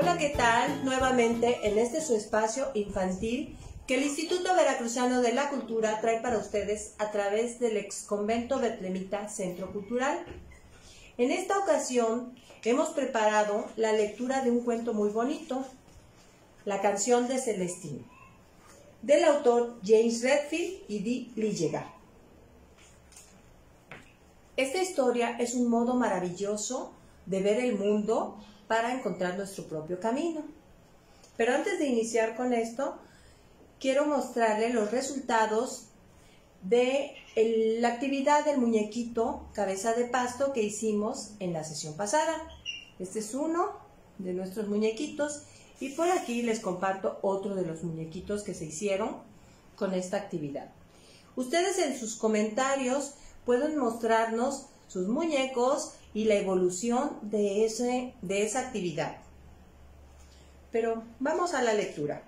Hola, ¿qué tal? Nuevamente en este su espacio infantil que el Instituto Veracruzano de la Cultura trae para ustedes a través del ex convento Betlemita Centro Cultural. En esta ocasión hemos preparado la lectura de un cuento muy bonito, La canción de Celestino, del autor James Redfield y Dee Lillega. Esta historia es un modo maravilloso de ver el mundo para encontrar nuestro propio camino. Pero antes de iniciar con esto, quiero mostrarle los resultados de la actividad del muñequito cabeza de pasto que hicimos en la sesión pasada. Este es uno de nuestros muñequitos y por aquí les comparto otro de los muñequitos que se hicieron con esta actividad. Ustedes en sus comentarios pueden mostrarnos sus muñecos y la evolución de, ese, de esa actividad. Pero vamos a la lectura.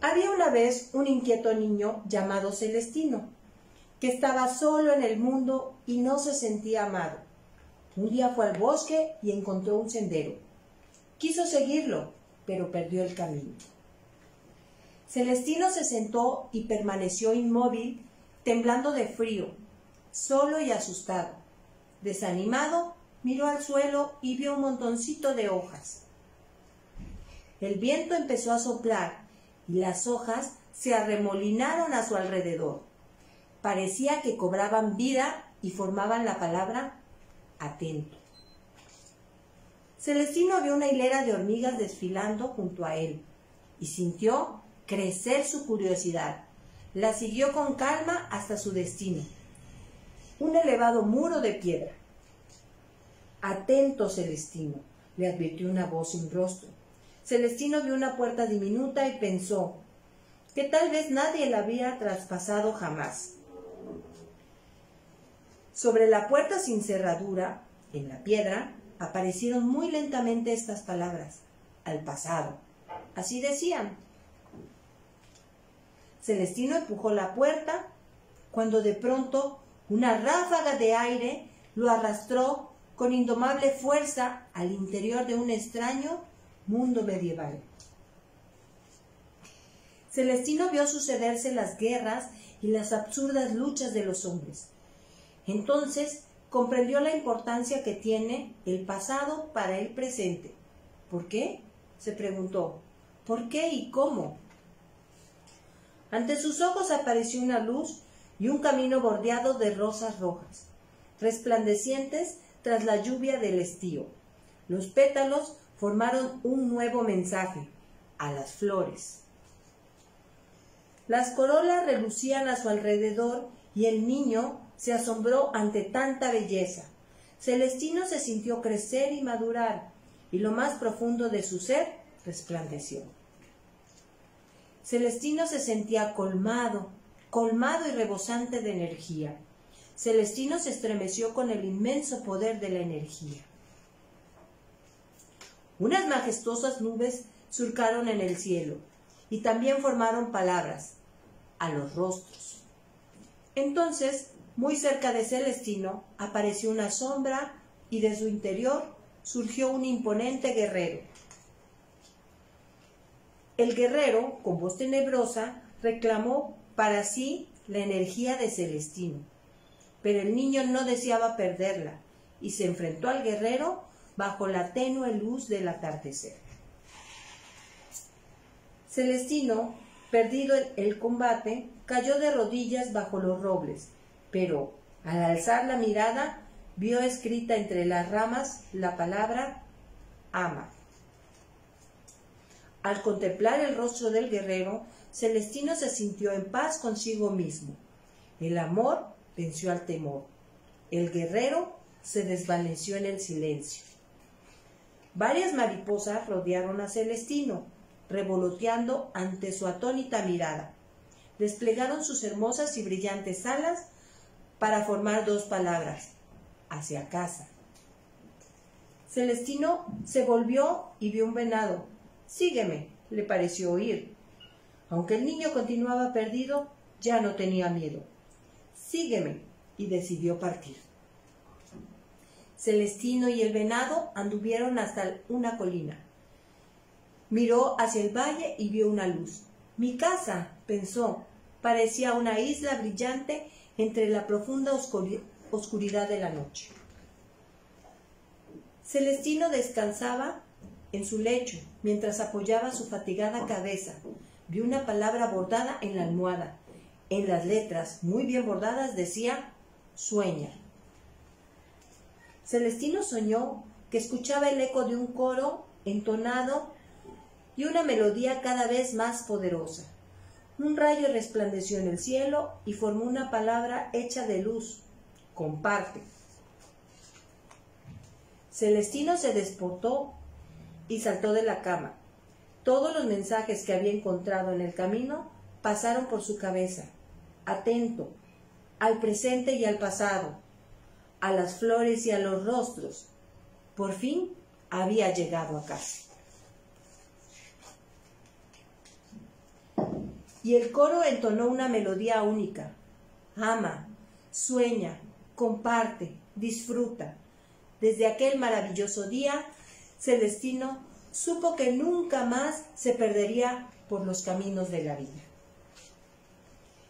Había una vez un inquieto niño llamado Celestino, que estaba solo en el mundo y no se sentía amado. Un día fue al bosque y encontró un sendero. Quiso seguirlo, pero perdió el camino. Celestino se sentó y permaneció inmóvil, temblando de frío, solo y asustado. Desanimado, miró al suelo y vio un montoncito de hojas. El viento empezó a soplar y las hojas se arremolinaron a su alrededor. Parecía que cobraban vida y formaban la palabra atento. Celestino vio una hilera de hormigas desfilando junto a él y sintió crecer su curiosidad. La siguió con calma hasta su destino. Un elevado muro de piedra. Atento, Celestino, le advirtió una voz sin rostro. Celestino vio una puerta diminuta y pensó que tal vez nadie la había traspasado jamás. Sobre la puerta sin cerradura, en la piedra, aparecieron muy lentamente estas palabras, al pasado. Así decían, Celestino empujó la puerta cuando de pronto una ráfaga de aire lo arrastró con indomable fuerza al interior de un extraño mundo medieval. Celestino vio sucederse las guerras y las absurdas luchas de los hombres. Entonces comprendió la importancia que tiene el pasado para el presente. ¿Por qué? se preguntó. ¿Por qué y cómo? Ante sus ojos apareció una luz y un camino bordeado de rosas rojas, resplandecientes tras la lluvia del estío. Los pétalos formaron un nuevo mensaje, a las flores. Las corolas relucían a su alrededor y el niño se asombró ante tanta belleza. Celestino se sintió crecer y madurar, y lo más profundo de su ser resplandeció. Celestino se sentía colmado, colmado y rebosante de energía. Celestino se estremeció con el inmenso poder de la energía. Unas majestuosas nubes surcaron en el cielo y también formaron palabras a los rostros. Entonces, muy cerca de Celestino, apareció una sombra y de su interior surgió un imponente guerrero. El guerrero, con voz tenebrosa, reclamó para sí la energía de Celestino, pero el niño no deseaba perderla y se enfrentó al guerrero bajo la tenue luz del atardecer. Celestino, perdido el combate, cayó de rodillas bajo los robles, pero al alzar la mirada vio escrita entre las ramas la palabra ama. Al contemplar el rostro del guerrero, Celestino se sintió en paz consigo mismo. El amor venció al temor. El guerrero se desvaneció en el silencio. Varias mariposas rodearon a Celestino, revoloteando ante su atónita mirada. Desplegaron sus hermosas y brillantes alas para formar dos palabras, hacia casa. Celestino se volvió y vio un venado, Sígueme, le pareció oír. Aunque el niño continuaba perdido, ya no tenía miedo. Sígueme, y decidió partir. Celestino y el venado anduvieron hasta una colina. Miró hacia el valle y vio una luz. Mi casa, pensó, parecía una isla brillante entre la profunda oscuridad de la noche. Celestino descansaba en su lecho mientras apoyaba su fatigada cabeza. Vio una palabra bordada en la almohada. En las letras, muy bien bordadas, decía sueña. Celestino soñó que escuchaba el eco de un coro entonado y una melodía cada vez más poderosa. Un rayo resplandeció en el cielo y formó una palabra hecha de luz. Comparte. Celestino se despotó y saltó de la cama. Todos los mensajes que había encontrado en el camino pasaron por su cabeza. Atento, al presente y al pasado, a las flores y a los rostros. Por fin había llegado a casa. Y el coro entonó una melodía única. Ama, sueña, comparte, disfruta. Desde aquel maravilloso día, Celestino supo que nunca más se perdería por los caminos de la vida.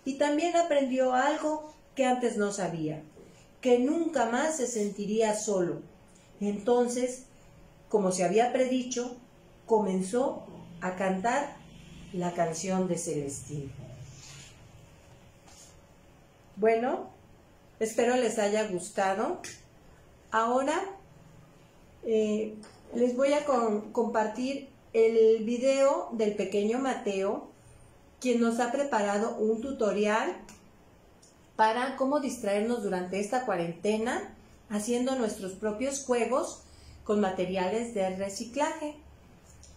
Y también aprendió algo que antes no sabía, que nunca más se sentiría solo. Entonces, como se había predicho, comenzó a cantar la canción de Celestino. Bueno, espero les haya gustado. Ahora eh, les voy a compartir el video del pequeño Mateo, quien nos ha preparado un tutorial para cómo distraernos durante esta cuarentena haciendo nuestros propios juegos con materiales de reciclaje.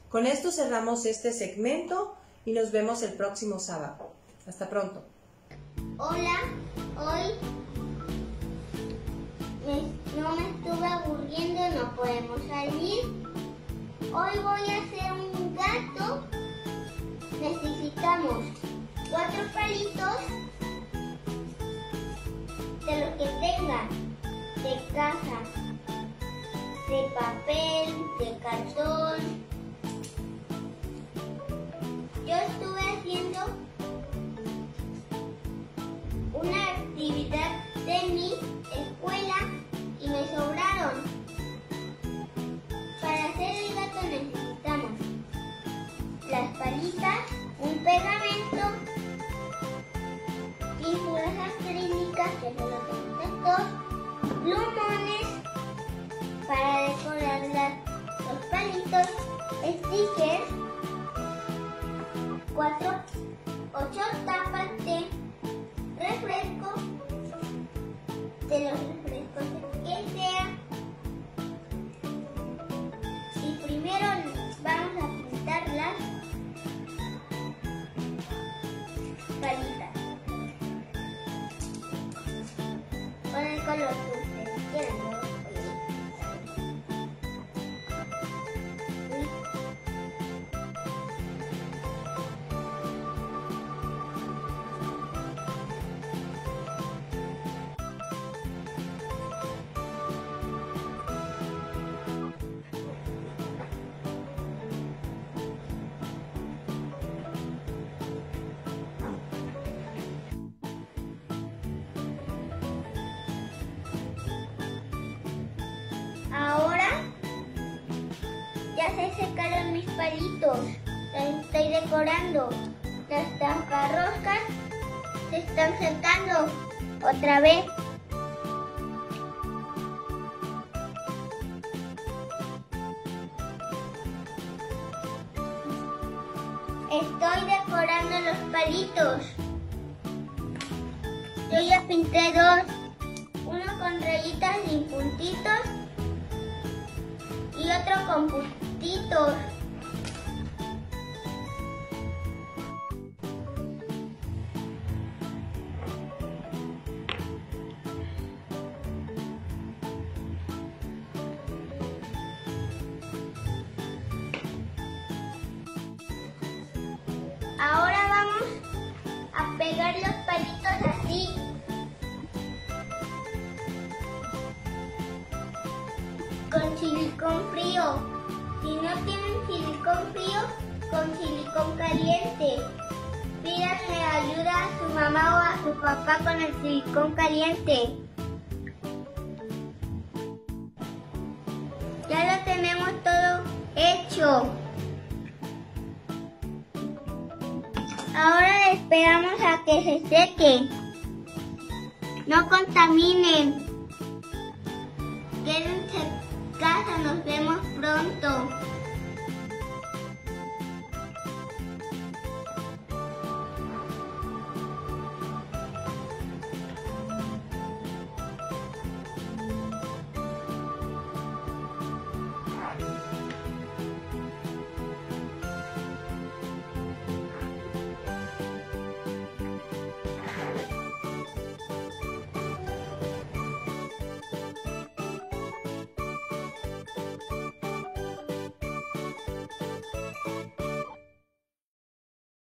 Con esto cerramos este segmento y nos vemos el próximo sábado. Hasta pronto. Hola, hoy no me estuve aburriendo, no podemos salir. Hoy voy a hacer un gato. Necesitamos cuatro palitos de lo que tengan de casa, de papel, de cartón. Un pegamento, pinturas acrílicas, que son los efectos, plumones para decorar los palitos, stickers, cuatro, ocho tapas de refresco de los color se secaron mis palitos. Las estoy decorando. Las taparroscas se están secando. Otra vez. Estoy decorando los palitos. Yo ya pinté dos. Uno con rayitas y puntitos y otro con puntitos. Ahora vamos a pegar los silicón frío, con silicón caliente. Pídanle ayuda a su mamá o a su papá con el silicón caliente. Ya lo tenemos todo hecho. Ahora esperamos a que se seque. No contaminen. Quédense en casa, nos vemos pronto.